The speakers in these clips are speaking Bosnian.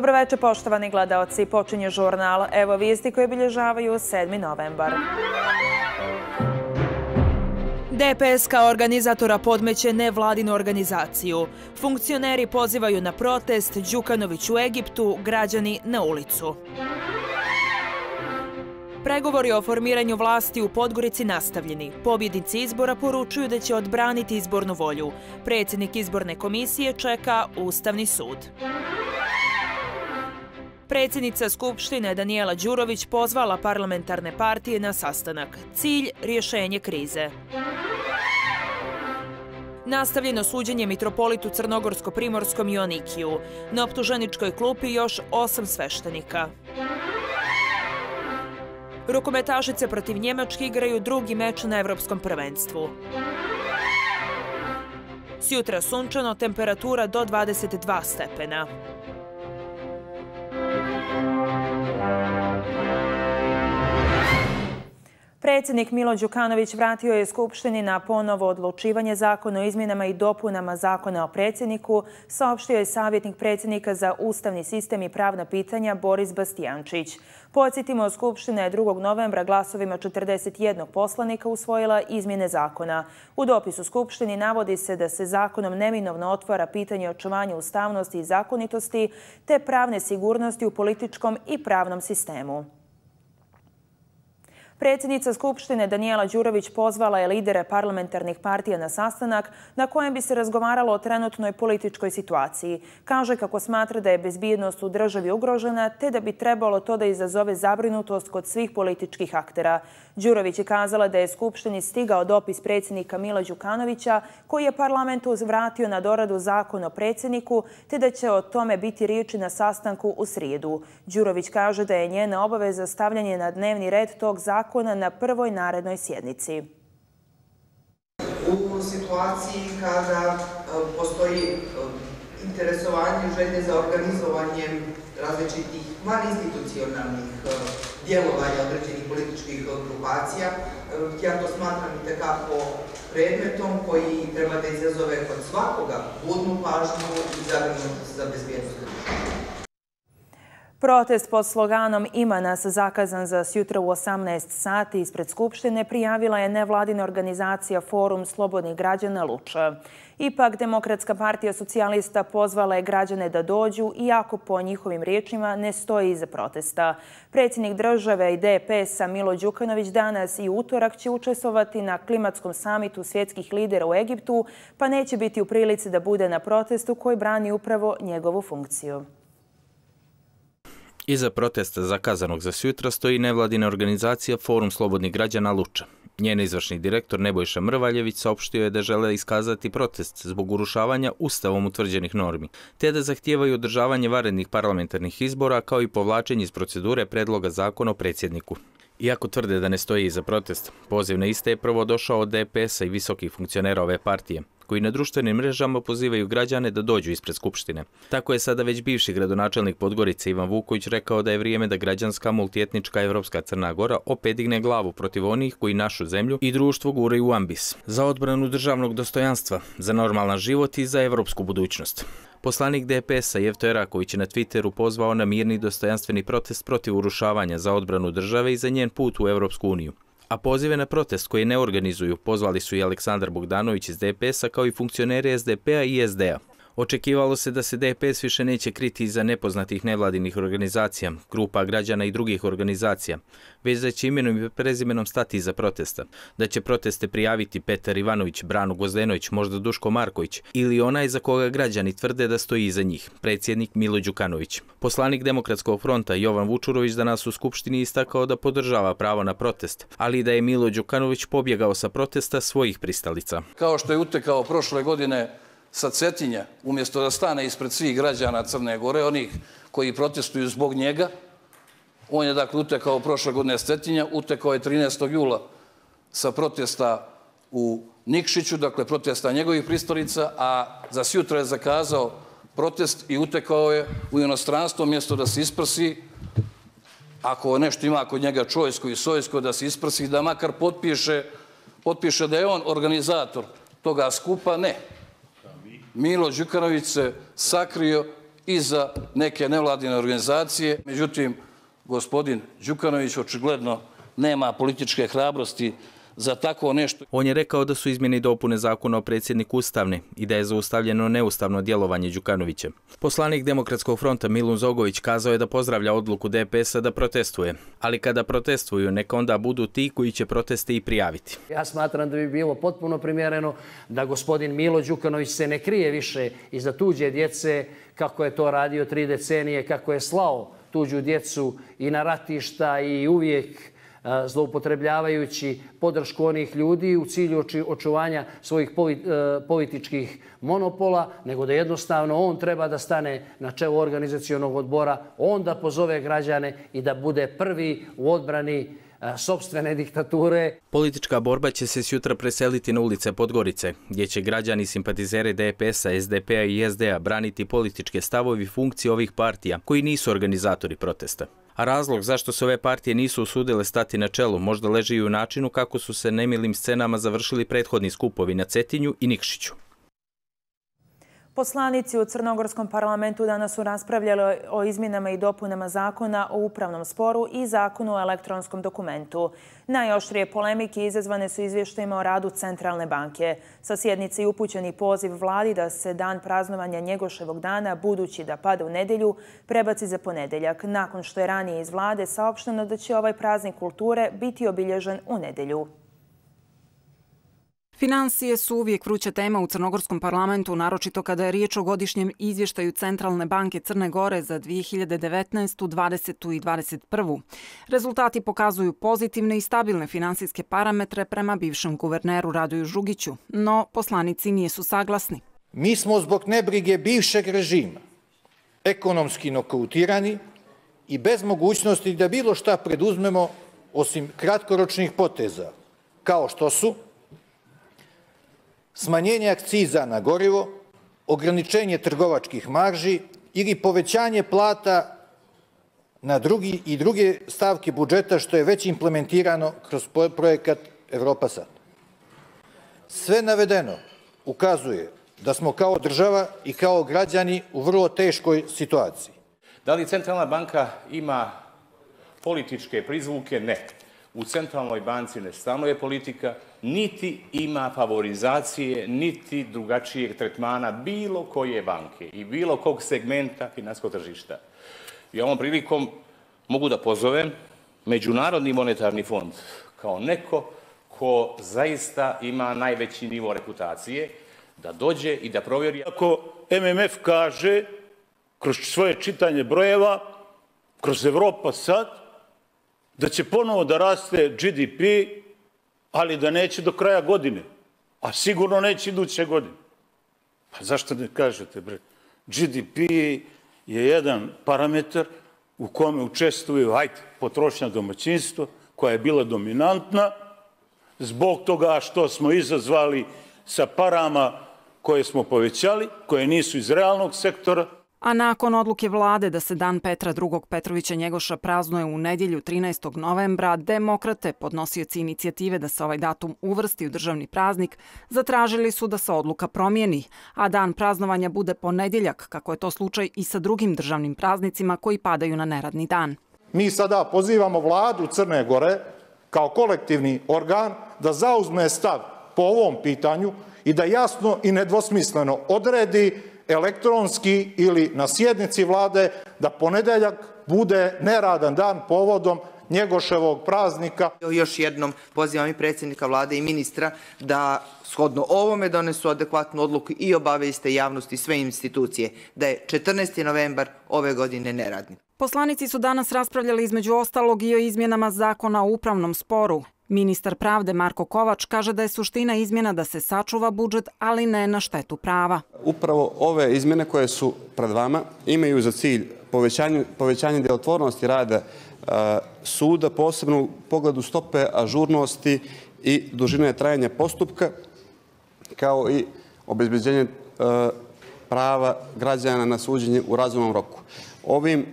Dobroveče, poštovani gledalci. Počinje žurnal. Evo vijesti koje bilježavaju 7. novembar. DPS kao organizatora podmeće nevladinu organizaciju. Funkcioneri pozivaju na protest, Đukanović u Egiptu, građani na ulicu. Pregovori o formiranju vlasti u Podgorici nastavljeni. Pobjednici izbora poručuju da će odbraniti izbornu volju. Predsjednik izborne komisije čeka Ustavni sud. Predsjednica Skupštine Danijela Đurović pozvala parlamentarne partije na sastanak. Cilj – rješenje krize. Nastavljeno suđenje mitropolitu Crnogorsko-Primorskom Jonikiju. Na optuženičkoj klupi još osam sveštenika. Rukometašice protiv Njemačke igraju drugi meč na Evropskom prvenstvu. Sjutra sunčano, temperatura do 22 stepena. Predsjednik Milo Đukanović vratio je Skupštini na ponovo odlučivanje zakona o izmjenama i dopunama zakona o predsjedniku, saopštio je savjetnik predsjednika za ustavni sistem i pravna pitanja Boris Bastijančić. Podsjetimo, Skupština je 2. novembra glasovima 41 poslanika usvojila izmjene zakona. U dopisu Skupštini navodi se da se zakonom neminovno otvara pitanje očuvanja ustavnosti i zakonitosti te pravne sigurnosti u političkom i pravnom sistemu. Predsjednica Skupštine Danijela Đurović pozvala je lidere parlamentarnih partija na sastanak na kojem bi se razgovaralo o trenutnoj političkoj situaciji. Kaže kako smatra da je bezbijednost u državi ugrožena te da bi trebalo to da izazove zabrinutost kod svih političkih aktera. Đurović je kazala da je Skupštini stigao dopis predsjednika Mila Đukanovića koji je parlamentu vratio na doradu zakon o predsjedniku te da će o tome biti riječi na sastanku u srijedu. Đurović kaže da je njena obaveza stavljanje na dnevni red tog zakona na prvoj narednoj sjednici. U situaciji kada eh, postoji eh, interesovanje i želje za organizovanjem različitih vaninstitucionalnih eh, djelovanja određenih političkih grupacija, eh, ja to smatram i tekako predmetom koji treba da izazove kod svakoga budnu pažnju i zabrinutost za bezbjednost društva. Protest pod sloganom Ima nas zakazan za sjutra u 18 sati ispred Skupštine prijavila je nevladina organizacija Forum Slobodnih građana Luča. Ipak, Demokratska partija socijalista pozvala je građane da dođu, iako po njihovim riječima ne stoji iza protesta. Predsjednik države i DPS-a Milo Đukanović danas i utorak će učestvovati na klimatskom samitu svjetskih lidera u Egiptu, pa neće biti u prilici da bude na protestu koji brani upravo njegovu funkciju. Iza protesta zakazanog za sutra stoji nevladina organizacija Forum Slobodnih građana Luča. Njen izvršni direktor Nebojša Mrvaljević saopštio je da žele iskazati protest zbog urušavanja ustavom utvrđenih normi, te da zahtijevaju održavanje varednih parlamentarnih izbora kao i povlačenje iz procedure predloga zakona o predsjedniku. Iako tvrde da ne stoji iza protest, poziv na iste je prvo došao od DPS-a i visokih funkcionera ove partije, koji na društvenim mrežama pozivaju građane da dođu ispred Skupštine. Tako je sada već bivši gradonačelnik Podgorice Ivan Vuković rekao da je vrijeme da građanska multietnička Evropska Crna Gora opet digne glavu protiv onih koji našu zemlju i društvo guraju u ambis. Za odbranu državnog dostojanstva, za normalan život i za evropsku budućnost. Poslanik DPS-a Jevto Eraković je na Twitteru pozvao na mirni dostojanstveni protest protiv urušavanja za odbranu države i za njen put u Evropsku uniju. A pozive na protest koji ne organizuju pozvali su i Aleksandar Bogdanović iz DPS-a kao i funkcioneri SDP-a i SD-a. Očekivalo se da se DPS više neće kriti iza nepoznatih nevladinih organizacija, grupa građana i drugih organizacija, već da će imenom i prezimenom stati iza protesta, da će proteste prijaviti Petar Ivanović, Brano Gozdenović, možda Duško Marković ili onaj za koga građani tvrde da stoji iza njih, predsjednik Milo Đukanović. Poslanik Demokratskog fronta Jovan Vučurović danas u Skupštini istakao da podržava pravo na protest, ali da je Milo Đukanović pobjegao sa protesta svojih pristalica. Kao što je utekao prošle godine sa Cetinja, umjesto da stane ispred svih građana Crne Gore, onih koji protestuju zbog njega, on je dakle utekao prošle godine s Cetinja, utekao je 13. jula sa protesta u Nikšiću, dakle protesta njegovih pristolica, a za sjutra je zakazao protest i utekao je u inostranstvo mjesto da se isprsi, ako nešto ima kod njega čojsko i sojsko da se isprsi, da makar potpiše, potpiše da je on organizator toga skupa, ne. Milo Đukanović se sakrio iza neke nevladine organizacije. Međutim, gospodin Đukanović očigledno nema političke hrabrosti za tako nešto. On je rekao da su izmjene i dopune zakona o predsjedniku ustavne i da je zaustavljeno neustavno djelovanje Đukanovića. Poslanik Demokratskog fronta Milun Zogović kazao je da pozdravlja odluku DPS-a da protestuje, ali kada protestuju neka onda budu ti koji će proteste i prijaviti. Ja smatram da bi bilo potpuno primjereno da gospodin Milo Đukanović se ne krije više iza tuđe djece kako je to radio tri decenije, kako je slao tuđu djecu i na ratišta i uvijek zloupotrebljavajući podršku onih ljudi u cilju očuvanja svojih e, političkih monopola, nego da jednostavno on treba da stane na čelu organizacijonog odbora, on da pozove građane i da bude prvi u odbrani E, sobstvene diktature. Politička borba će se sjutra preseliti na ulice Podgorice, gdje će građani simpatizere DPS-a, SDP-a i SD-a braniti političke stavovi funkcije ovih partija, koji nisu organizatori protesta. A razlog zašto se ove partije nisu usudile stati na čelu možda leži i u načinu kako su se nemilim scenama završili prethodni skupovi na Cetinju i Nikšiću. Poslanici u Crnogorskom parlamentu danas su raspravljali o izmjenama i dopunama zakona o upravnom sporu i zakonu o elektronskom dokumentu. Najoštrije polemike izazvane su izvještajima o radu Centralne banke. Sa sjednice i upućeni poziv vladi da se dan praznovanja njegoševog dana, budući da pada u nedelju, prebaci za ponedeljak, nakon što je ranije iz vlade saopšteno da će ovaj praznik kulture biti obilježen u nedelju. Finansije su uvijek vruća tema u Crnogorskom parlamentu, naročito kada je riječ o godišnjem izvještaju Centralne banke Crne Gore za 2019. 20. i 21. Rezultati pokazuju pozitivne i stabilne finansijske parametre prema bivšem guverneru Radoju Žugiću, no poslanici nijesu saglasni. Mi smo zbog nebrige bivšeg režima ekonomski nokautirani i bez mogućnosti da bilo šta preduzmemo osim kratkoročnih poteza, kao što su smanjenje akciza na gorivo, ograničenje trgovačkih marži ili povećanje plata na drugi i druge stavke budžeta što je već implementirano kroz projekat Evropa sad. Sve navedeno ukazuje da smo kao država i kao građani u vrlo teškoj situaciji. Da li Centralna banka ima političke prizvuke? Ne. U Centralnoj banci ne stanuje politika, niti ima favorizacije, niti drugačijeg tretmana bilo koje banke i bilo kog segmenta finanskog tržišta. I ovom prilikom mogu da pozovem Međunarodni monetarni fond kao neko ko zaista ima najveći nivo reputacije, da dođe i da provjeri. Ako MMF kaže kroz svoje čitanje brojeva, kroz Evropa sad, da će ponovo da raste GDP ali da neće do kraja godine, a sigurno neće iduće godine. Pa zašto ne kažete, bre? GDP je jedan parametar u kome učestvuju, hajde, potrošnja domaćinstva, koja je bila dominantna, zbog toga što smo izazvali sa parama koje smo povećali, koje nisu iz realnog sektora, A nakon odluke vlade da se dan Petra II. Petrovića Njegoša praznuje u nedjelju 13. novembra, demokrate, podnosioci inicijative da se ovaj datum uvrsti u državni praznik, zatražili su da se odluka promijeni, a dan praznovanja bude ponedjeljak, kako je to slučaj i sa drugim državnim praznicima koji padaju na neradni dan. Mi sada pozivamo vladu Crne Gore kao kolektivni organ da zauzme stav po ovom pitanju i da jasno i nedvosmisleno odredi elektronski ili na sjednici vlade da ponedeljak bude neradan dan povodom njegoševog praznika. Još jednom pozivam i predsjednika vlade i ministra da shodno ovome donesu adekvatnu odluku i obaveste javnosti sve institucije da je 14. novembar ove godine neradni. Poslanici su danas raspravljali između ostalog i o izmjenama zakona o upravnom sporu. Ministar pravde Marko Kovač kaže da je suština izmjena da se sačuva budžet, ali ne na štetu prava. Upravo ove izmjene koje su pred vama imaju za cilj povećanje, povećanje djelotvornosti rada e, suda, posebno u pogledu stope ažurnosti i dužine trajanja postupka, kao i obezbeđenje e, prava građana na suđenje u razumnom roku. Ovim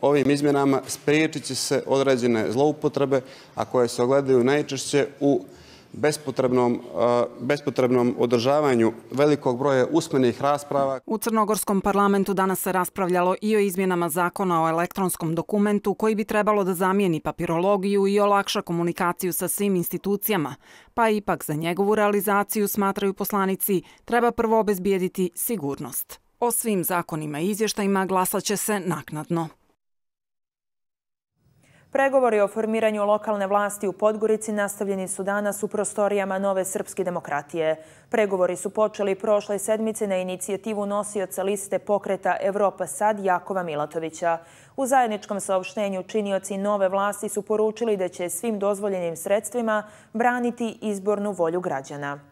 ovim izmjenama spriječit će se određene zloupotrebe, a koje se ogledaju najčešće u bespotrebnom, bespotrebnom održavanju velikog broja usmenih rasprava. U Crnogorskom parlamentu danas se raspravljalo i o izmjenama zakona o elektronskom dokumentu koji bi trebalo da zamijeni papirologiju i olakša komunikaciju sa svim institucijama, pa ipak za njegovu realizaciju, smatraju poslanici, treba prvo obezbijediti sigurnost. O svim zakonima i izvještajima glasaće se naknadno. Pregovori o formiranju lokalne vlasti u Podgorici nastavljeni su danas u prostorijama Nove Srpske demokratije. Pregovori su počeli prošle sedmice na inicijativu nosioca liste pokreta Evropa Sad Jakova Milatovića. U zajedničkom saopštenju činioci nove vlasti su poručili da će svim dozvoljenim sredstvima braniti izbornu volju građana.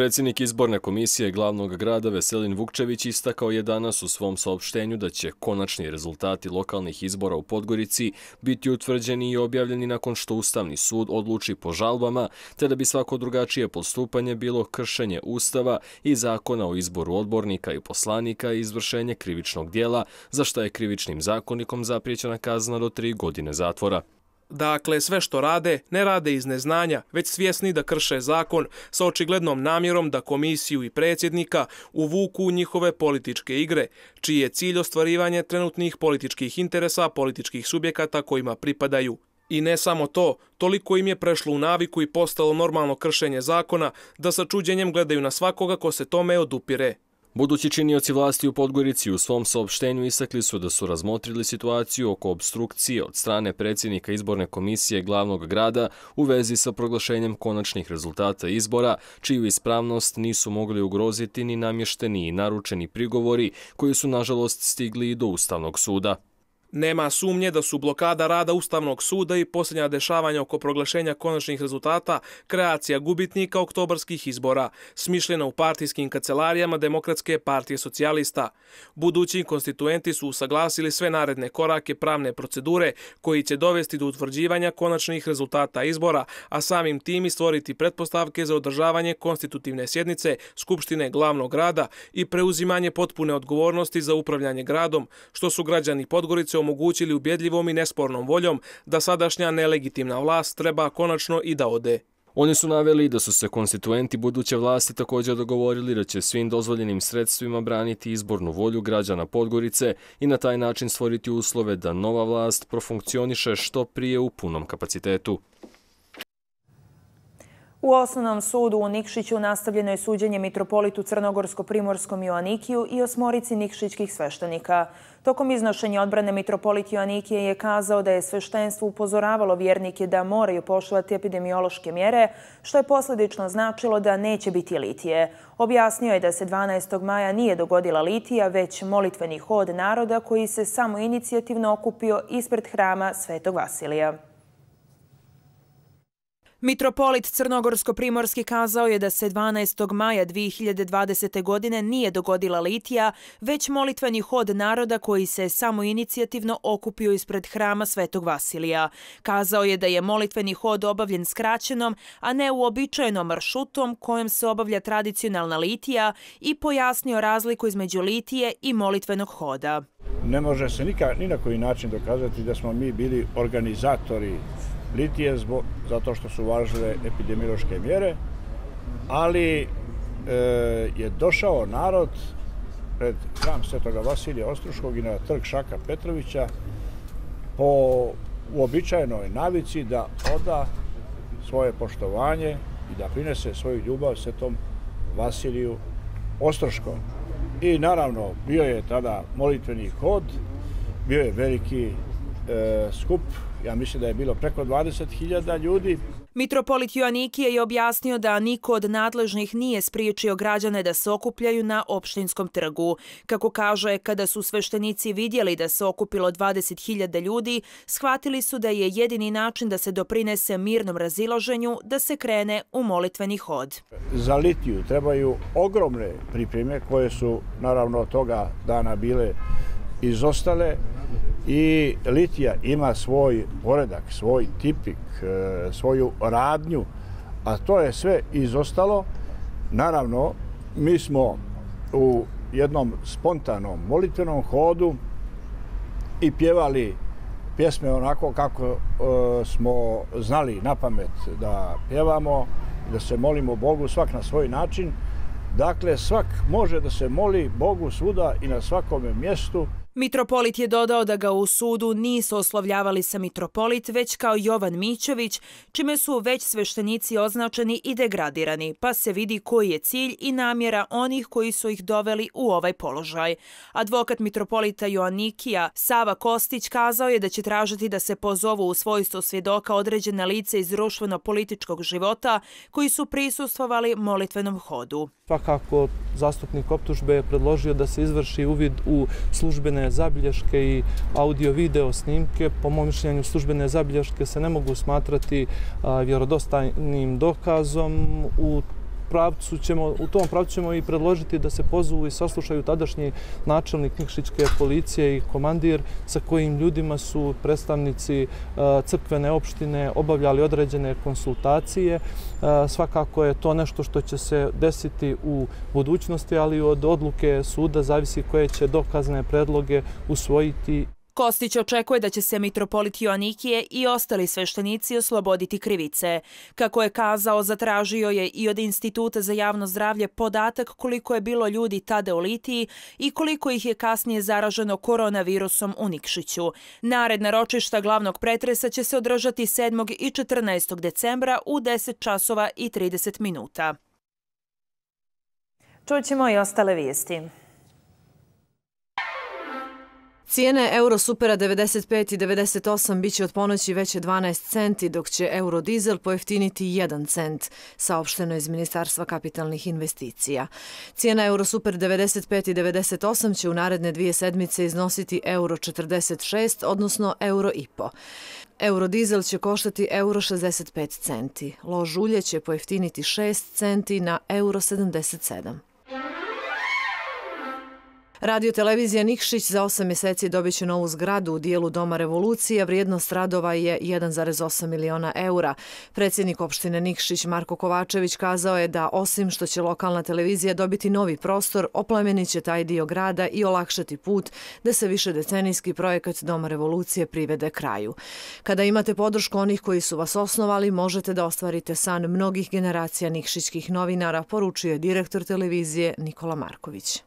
Predsjednik izborne komisije glavnog grada Veselin Vukčević istakao je danas u svom saopštenju da će konačni rezultati lokalnih izbora u Podgorici biti utvrđeni i objavljeni nakon što Ustavni sud odluči po žalbama, te da bi svako drugačije postupanje bilo kršenje Ustava i zakona o izboru odbornika i poslanika i izvršenje krivičnog dijela, za što je krivičnim zakonikom zapriječena kazna do tri godine zatvora. Dakle, sve što rade, ne rade iz neznanja, već svjesni da krše zakon sa očiglednom namjerom da komisiju i predsjednika uvuku u njihove političke igre, čiji je cilj ostvarivanje trenutnih političkih interesa političkih subjekata kojima pripadaju. I ne samo to, toliko im je prešlo u naviku i postalo normalno kršenje zakona da sa čuđenjem gledaju na svakoga ko se tome odupire. Budući činioci vlasti u Podgorici u svom saopštenju istakli su da su razmotrili situaciju oko obstrukcije od strane predsjednika izborne komisije glavnog grada u vezi sa proglašenjem konačnih rezultata izbora, čiju ispravnost nisu mogli ugroziti ni namješteni i naručeni prigovori koji su nažalost stigli i do Ustavnog suda. Nema sumnje da su blokada rada Ustavnog suda i posljednja dešavanja oko proglašenja konačnih rezultata kreacija gubitnika oktobarskih izbora, smišljena u partijskim kancelarijama Demokratske partije socijalista. Budući konstituenti su usaglasili sve naredne korake pravne procedure koji će dovesti do utvrđivanja konačnih rezultata izbora, a samim tim i stvoriti pretpostavke za održavanje konstitutivne sjednice Skupštine glavnog grada i preuzimanje potpune odgovornosti za upravljanje gradom, što su građani Podgorice omogućili ubjedljivom i nespornom voljom da sadašnja nelegitimna vlast treba konačno i da ode. Oni su naveli da su se konstituenti buduće vlasti također dogovorili da će svim dozvoljenim sredstvima braniti izbornu volju građana Podgorice i na taj način stvoriti uslove da nova vlast profunkcioniše što prije u punom kapacitetu. U osnovnom sudu u Nikšiću nastavljeno je suđenje mitropolitu Crnogorsko-Primorskom Joannikiju i osmorici nikšićkih sveštenika. Tokom iznošenja odbrane mitropolit Joannikije je kazao da je sveštenstvo upozoravalo vjernike da moraju poštovati epidemiološke mjere, što je posljedično značilo da neće biti litije. Objasnio je da se 12. maja nije dogodila litija, već molitveni hod naroda koji se samo inicijativno okupio ispred hrama Svetog Vasilija. Mitropolit Crnogorsko-Primorski kazao je da se 12. maja 2020. godine nije dogodila litija, već molitveni hod naroda koji se samo inicijativno okupio ispred hrama Svetog Vasilija. Kazao je da je molitveni hod obavljen skraćenom, a ne uobičajenom maršutom kojem se obavlja tradicionalna litija i pojasnio razliku između litije i molitvenog hoda. Ne može se nikak, ni na koji način dokazati da smo mi bili organizatori litije zbog, zato što su važile epidemiološke mjere, ali e, je došao narod pred hram Svetoga Vasilija Ostruškog i na trg Šaka Petrovića po uobičajenoj navici da oda svoje poštovanje i da prinese svoju ljubav Svetom Vasiliju Ostroškom. I naravno, bio je tada molitveni hod, bio je veliki skup ja mislim da je bilo preko 20.000 ljudi. Mitropolit Joannikije je objasnio da niko od nadležnih nije spriječio građane da se okupljaju na opštinskom trgu. Kako kaže, kada su sveštenici vidjeli da se okupilo 20.000 ljudi, shvatili su da je jedini način da se doprinese mirnom raziloženju da se krene u molitveni hod. Za litiju trebaju ogromne pripreme koje su naravno od toga dana bile izostale i litija ima svoj poredak, svoj tipik, e, svoju radnju, a to je sve izostalo. Naravno, mi smo u jednom spontanom molitvenom hodu i pjevali pjesme onako kako e, smo znali na pamet da pjevamo, da se molimo Bogu svak na svoj način. Dakle, svak može da se moli Bogu svuda i na svakome mjestu. Mitropolit je dodao da ga u sudu nisu oslovljavali sa mitropolit, već kao Jovan Mićović, čime su već sveštenici označeni i degradirani, pa se vidi koji je cilj i namjera onih koji su ih doveli u ovaj položaj. Advokat mitropolita Joannikija Sava Kostić kazao je da će tražiti da se pozovu u svojstvo svjedoka određene lice iz društveno-političkog života koji su prisustvovali molitvenom hodu. Svakako, zastupnik optužbe je predložio da se izvrši uvid u službene zabilješke i audio-video snimke. Po mom mišljenju, službene zabilješke se ne mogu smatrati vjerodostajnim dokazom. U pravcu ćemo, u tom pravcu ćemo i predložiti da se pozovu i saslušaju tadašnji načelnik Nikšićke policije i komandir sa kojim ljudima su predstavnici e, crkvene opštine obavljali određene konsultacije. E, svakako je to nešto što će se desiti u budućnosti, ali od odluke suda zavisi koje će dokazne predloge usvojiti Kostić očekuje da će se mitropolit Joannikije i ostali sveštenici osloboditi krivice. Kako je kazao, zatražio je i od Instituta za javno zdravlje podatak koliko je bilo ljudi tada u Litiji i koliko ih je kasnije zaraženo koronavirusom u Nikšiću. Naredna ročišta glavnog pretresa će se održati 7. i 14. decembra u 10 časova i 30 minuta. Čućemo i ostale vijesti. Cijene euro supera 95 i 98 biće od ponoći veće 12 centi, dok će euro dizel pojeftiniti 1 cent, saopšteno iz Ministarstva kapitalnih investicija. Cijena euro super 95 i 98 će u naredne dvije sedmice iznositi euro 46, odnosno euro i po. Eurodizel će koštati euro 65 centi. Lož ulje će pojeftiniti 6 centi na euro 77. Radio televizija Nikšić za 8 mjeseci dobit će novu zgradu u dijelu Doma revolucije. Vrijednost radova je 1,8 miliona eura. Predsjednik opštine Nikšić Marko Kovačević kazao je da osim što će lokalna televizija dobiti novi prostor, oplemenit će taj dio grada i olakšati put da se više decenijski projekat Doma revolucije privede kraju. Kada imate podršku onih koji su vas osnovali, možete da ostvarite san mnogih generacija Nikšićkih novinara, poručuje direktor televizije Nikola Marković.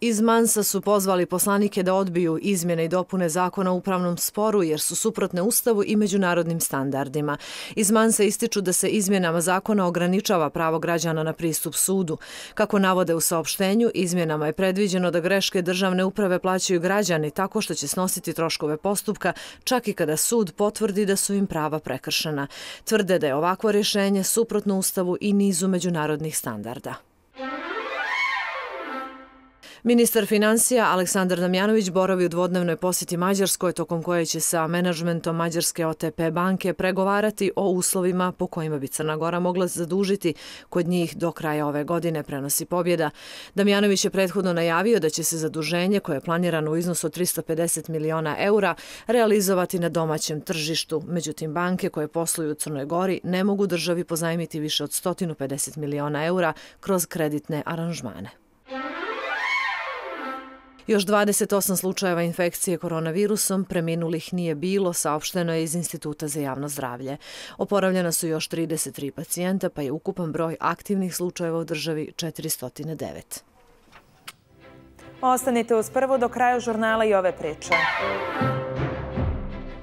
Iz Mansa su pozvali poslanike da odbiju izmjene i dopune zakona u upravnom sporu jer su suprotne ustavu i međunarodnim standardima. Iz Mansa ističu da se izmjenama zakona ograničava pravo građana na pristup sudu. Kako navode u saopštenju, izmjenama je predviđeno da greške državne uprave plaćaju građani tako što će snositi troškove postupka čak i kada sud potvrdi da su im prava prekršena. Tvrde da je ovako rješenje suprotno ustavu i nizu međunarodnih standarda. Ministar financija Aleksandar Damjanović boravi u dvodnevnoj posjeti Mađarskoj, tokom koje će sa menadžmentom Mađarske OTP banke pregovarati o uslovima po kojima bi Crna Gora mogla zadužiti kod njih do kraja ove godine, prenosi pobjeda. Damjanović je prethodno najavio da će se zaduženje, koje je planirano u iznosu od 350 miliona eura, realizovati na domaćem tržištu. Međutim, banke koje posluju u Crnoj Gori ne mogu državi pozajmiti više od 150 miliona eura kroz kreditne aranžmane. Još 28 slučajeva infekcije koronavirusom preminulih nije bilo, saopšteno je iz Instituta za javno zdravlje. Oporavljena su još 33 pacijenta, pa je ukupan broj aktivnih slučajeva u državi 409. Ostanite uz prvo do kraja žurnala i ove priče.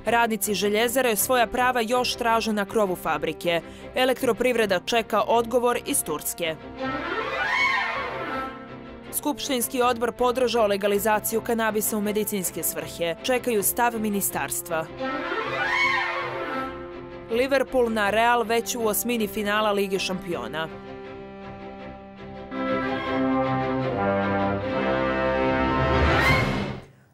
Radnici željezare svoja prava još traže na krovu fabrike. Elektroprivreda čeka odgovor iz Turske. Skupštinski odbor podržao legalizaciju kanabisa u medicinske svrhe. Čekaju stav ministarstva. Liverpool na Real već u osmini finala Lige šampiona.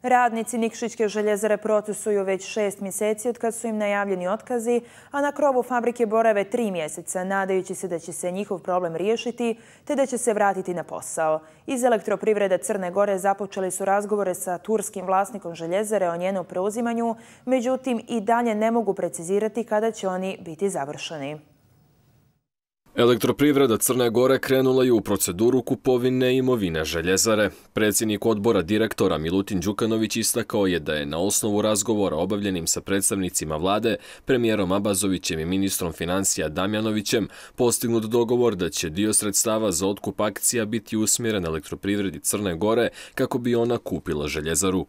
Radnici Nikšićke željezare procesuju već šest mjeseci od kad su im najavljeni otkazi, a na krovu fabrike borave tri mjeseca, nadajući se da će se njihov problem riješiti te da će se vratiti na posao. Iz elektroprivrede Crne Gore započeli su razgovore sa turskim vlasnikom željezare o njenom preuzimanju, međutim i dalje ne mogu precizirati kada će oni biti završeni. Elektroprivreda Crne Gore krenula je u proceduru kupovine imovine željezare. Predsjednik odbora direktora Milutin Đukanović istakao je da je na osnovu razgovora obavljenim sa predstavnicima vlade, premijerom Abazovićem i ministrom financija Damjanovićem, postignut dogovor da će dio sredstava za otkup akcija biti usmjeren elektroprivredi Crne Gore kako bi ona kupila željezaru.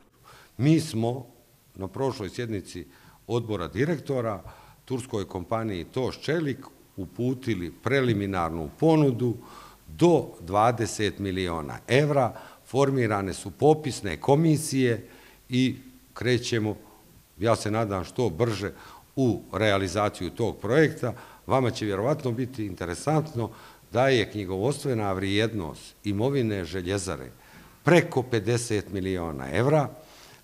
Mi smo na prošloj sjednici odbora direktora turskoj kompaniji Toš Čelik uputili preliminarnu ponudu do 20 miliona evra. Formirane su popisne komisije i krećemo, ja se nadam što brže, u realizaciju tog projekta. Vama će vjerovatno biti interesantno da je knjigovostvena vrijednost imovine željezare preko 50 miliona evra,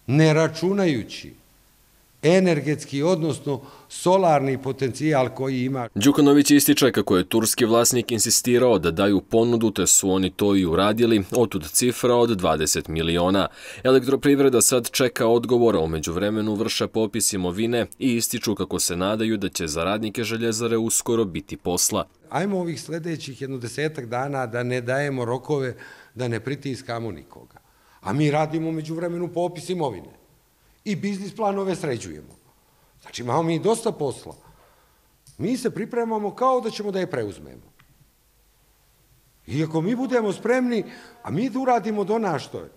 ne računajući energetski, odnosno solarni potencijal koji ima. Đukanović ističe kako je turski vlasnik insistirao da daju ponudu, te su oni to i uradili, otud cifra od 20 miliona. Elektroprivreda sad čeka odgovora, umeđu vremenu vrše popis imovine i ističu kako se nadaju da će za radnike željezare uskoro biti posla. Ajmo ovih sljedećih jedno desetak dana da ne dajemo rokove, da ne pritiskamo nikoga. A mi radimo umeđu vremenu popis imovine i biznis planove sređujemo. Znači, imamo mi dosta posla. Mi se pripremamo kao da ćemo da je preuzmemo. Iako mi budemo spremni, a mi da uradimo do našto je,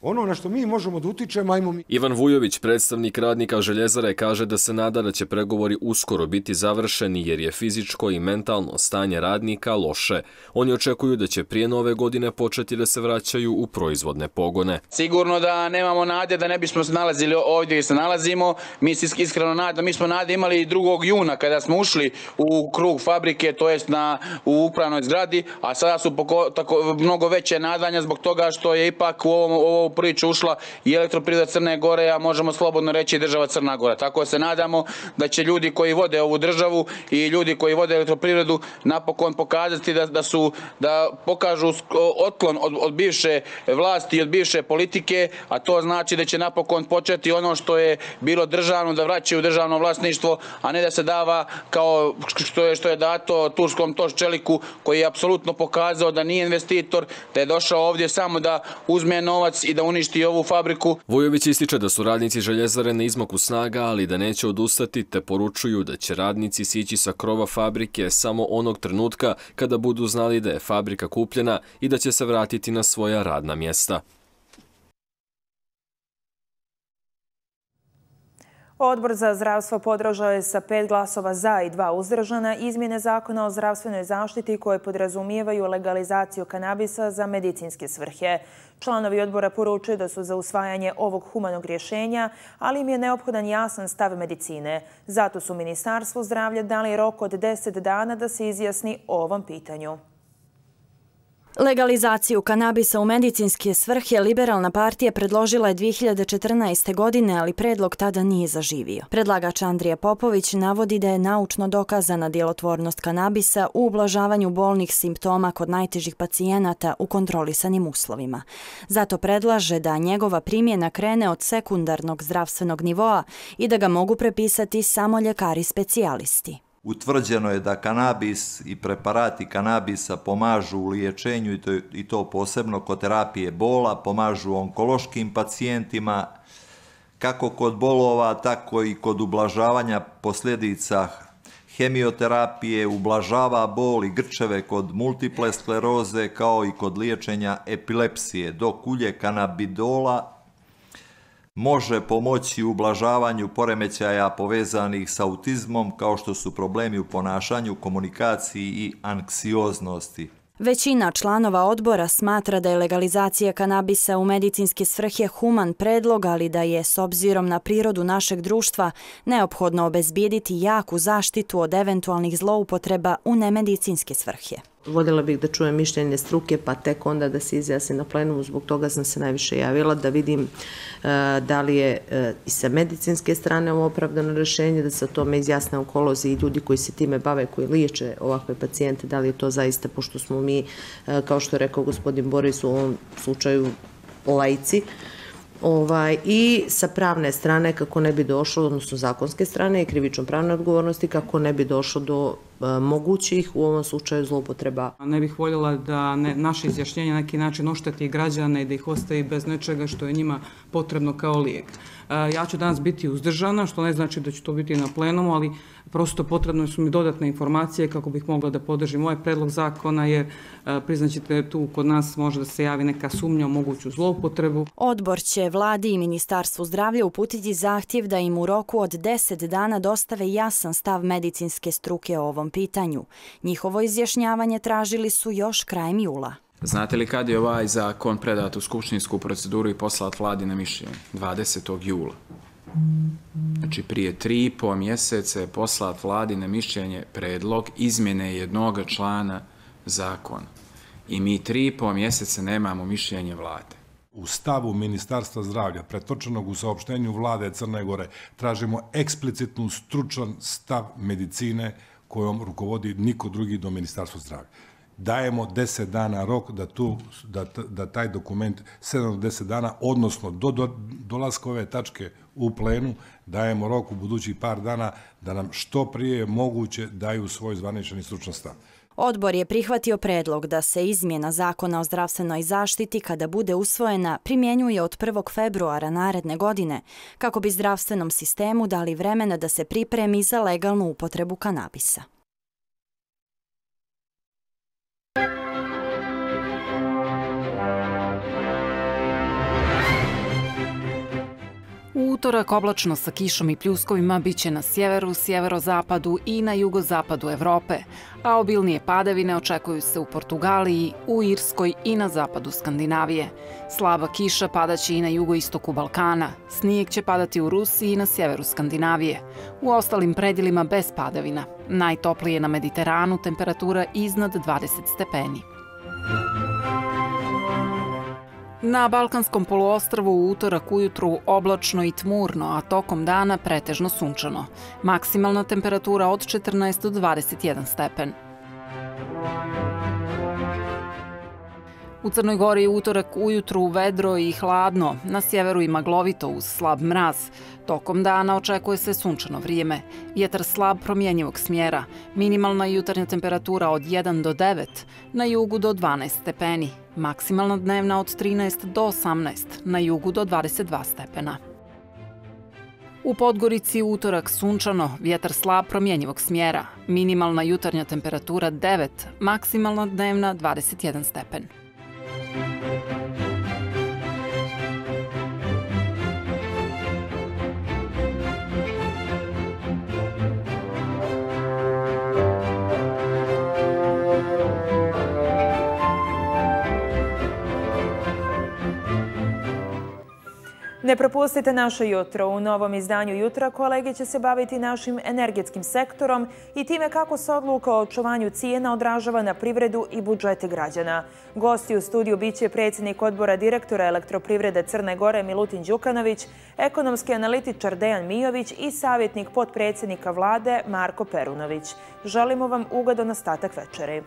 Ono na što mi možemo da utičemo, ajmo mi... Ivan Vujović, predstavnik radnika Željezare, kaže da se nada da će pregovori uskoro biti završeni jer je fizičko i mentalno stanje radnika loše. Oni očekuju da će prije nove godine početi da se vraćaju u proizvodne pogone. Sigurno da nemamo nade da ne bismo se nalazili ovdje gdje se nalazimo. Mi se iskreno nada, mi smo nade imali 2. juna kada smo ušli u krug fabrike, to jest na, u upravnoj zgradi, a sada su poko, tako, mnogo veće nadanja zbog toga što je ipak u ovom, ovom ovu priču ušla i elektroprivreda Crne Gore, a možemo slobodno reći država Crna Gora. Tako se nadamo da će ljudi koji vode ovu državu i ljudi koji vode elektroprivredu napokon pokazati da, da su da pokažu otklon od, od bivše vlasti i od bivše politike, a to znači da će napokon početi ono što je bilo državno, da vraćaju državno vlasništvo, a ne da se dava kao što je što je dato turskom toš čeliku koji je apsolutno pokazao da nije investitor, da je došao ovdje samo da uzme novac i da da uništi ovu fabriku. Vujović ističe da su radnici željezare na izmaku snaga, ali da neće odustati, te poručuju da će radnici sići sa krova fabrike samo onog trenutka kada budu znali da je fabrika kupljena i da će se vratiti na svoja radna mjesta. Odbor za zdravstvo podržao je sa pet glasova za i dva uzdržana izmjene zakona o zdravstvenoj zaštiti koje podrazumijevaju legalizaciju kanabisa za medicinske svrhe. Članovi odbora poručuju da su za usvajanje ovog humanog rješenja, ali im je neophodan jasan stav medicine. Zato su Ministarstvu zdravlja dali rok od 10 dana da se izjasni o ovom pitanju. Legalizaciju kanabisa u medicinske svrhe Liberalna partija predložila je 2014. godine, ali predlog tada nije zaživio. Predlagač Andrija Popović navodi da je naučno dokazana djelotvornost kanabisa u ublažavanju bolnih simptoma kod najtežih pacijenata u kontrolisanim uslovima. Zato predlaže da njegova primjena krene od sekundarnog zdravstvenog nivoa i da ga mogu prepisati samo ljekari specijalisti. Utvrđeno je da kanabis i preparati kanabisa pomažu u liječenju i to, i to posebno kod terapije bola, pomažu onkološkim pacijentima, kako kod bolova, tako i kod ublažavanja posljedica hemioterapije, ublažava bol i grčeve kod multiple skleroze, kao i kod liječenja epilepsije, dok ulje kanabidola može pomoći u ublažavanju poremećaja povezanih sa autizmom kao što su problemi u ponašanju, komunikaciji i anksioznosti. Većina članova odbora smatra da je legalizacija kanabisa u medicinske svrhe human predlog, ali da je, s obzirom na prirodu našeg društva, neophodno obezbijediti jaku zaštitu od eventualnih zloupotreba u nemedicinske svrhe. Vodila bih da čujem mišljenje struke, pa tek onda da se izjasni na plenumu. Zbog toga sam se najviše javila da vidim e, da li je e, i sa medicinske strane ovo opravdano rešenje, da se o tome izjasne onkolozi i ljudi koji se time bave, koji liječe ovakve pacijente, da li je to zaista, pošto smo mi, e, kao što je rekao gospodin Boris, u ovom slučaju lajci, Ovaj, I sa pravne strane, kako ne bi došlo, odnosno zakonske strane i krivično pravne odgovornosti, kako ne bi došlo do mogućih u ovom slučaju zloupotreba. Ne bih voljela da naše izjašnjenje na neki način ošteti građane i da ih ostaje bez nečega što je njima potrebno kao lijek. Ja ću danas biti uzdržana, što ne znači da ću to biti na plenumu, ali prosto potrebno su mi dodatne informacije kako bih mogla da podržim ovaj predlog zakona, jer priznaćete tu kod nas može da se javi neka sumnja o moguću zloupotrebu. Odbor će vladi i Ministarstvu zdravlja uputiti zahtjev da im u roku od 10 dana dostave jasan stav medicinske struke o ovom pitanju. Njihovo izjašnjavanje tražili su još krajem jula. Znate li kad je ovaj zakon predat u skupštinsku proceduru i poslat vladi na mišljenje? 20. jula. Znači prije tri i po mjesece je poslat vladi na mišljenje predlog izmjene jednog člana zakona. I mi tri i po mjesece nemamo mišljenje vlade. U stavu Ministarstva zdravlja, pretočenog u saopštenju vlade Crne Gore, tražimo eksplicitnu stručan stav medicine kojom rukovodi niko drugi do Ministarstva zdravlja dajemo 10 dana rok da, tu, da, da taj dokument 7 do 10 dana, odnosno do, do dolaska ove tačke u plenu, dajemo rok u budućih par dana da nam što prije moguće daju svoj zvaničani stručan stav. Odbor je prihvatio predlog da se izmjena zakona o zdravstvenoj zaštiti kada bude usvojena primjenjuje od 1. februara naredne godine kako bi zdravstvenom sistemu dali vremena da se pripremi za legalnu upotrebu kanabisa. Utorak oblačno sa kišom i pljuskovima biće na sjeveru, sjeverozapadu i na jugozapadu Evrope, a obilnije padavine očekuju se u Portugaliji, u Irskoj i na zapadu Skandinavije. Slaba kiša padaće i na jugoistoku Balkana, snijeg će padati u Rusiji i na sjeveru Skandinavije. U ostalim predjelima bez padavina. Najtoplije na Mediteranu temperatura iznad 20 stepeni. Na Balkanskom poluostrvu u utorak ujutru oblačno i tmurno, a tokom dana pretežno sunčano. Maksimalna temperatura od 14 do 21 stepen. U Crnoj Gori je utorak ujutru vedro i hladno, na sjeveru i maglovito uz slab mraz. Tokom dana očekuje se sunčano vrijeme. Vjetar slab promjenjivog smjera. Minimalna jutarnja temperatura od 1 do 9, na jugu do 12 stepeni. Maksimalna dnevna od 13 do 18, na jugu do 22 stepena. U Podgorici utorak sunčano, vjetar slab promjenjivog smjera. Minimalna jutarnja temperatura 9, maksimalna dnevna 21 stepen. Ne propustite naše jutro. U novom izdanju jutra kolege će se baviti našim energetskim sektorom i time kako se odluka o očuvanju cijena odražava na privredu i budžete građana. Gosti u studiju biće predsjednik odbora direktora elektroprivrede Crne Gore Milutin Đukanović, ekonomski analitičar Dejan Mijović i savjetnik podpredsjednika vlade Marko Perunović. Želimo vam ugodan ostatak večeri.